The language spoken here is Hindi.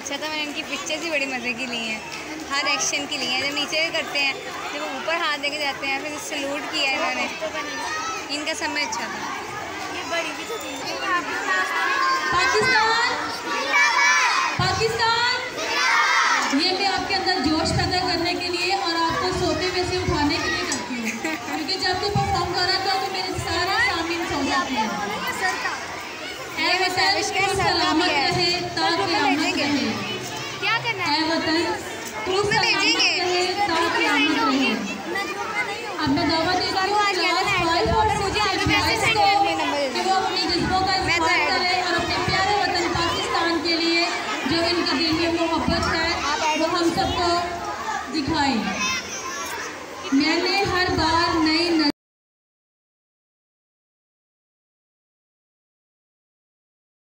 अच्छा था मैंने इनकी पिक्चर्स ही बड़ी मज़े की ली हैं। हर एक्शन की ली हैं। जब नीचे करते हैं जब ऊपर हाथ देके जाते हैं फिर सलूट किया इन्होंने। इनका समय अच्छा था। पाकिस्तान पाकिस्तान वैसे तू इसका सलामत भी है। ग्रुप में भेजेंगे। क्या करना है? वतन। ग्रुप में भेजेंगे। रहे ता क़यामत रहे। अब मैं दावा देती हूँ आज कि कहना आप ना फाइव ऐड और मुझे आगे पैसे सेंड को अपने नंबर कि वो अपनी जज्बों का इस्तेमाल करें और अपने प्यारे वतन पाकिस्तान के लिए जो इनके दिल में मोहब्बत है वो हम सबको दिखाएँ। मैंने हर बार नई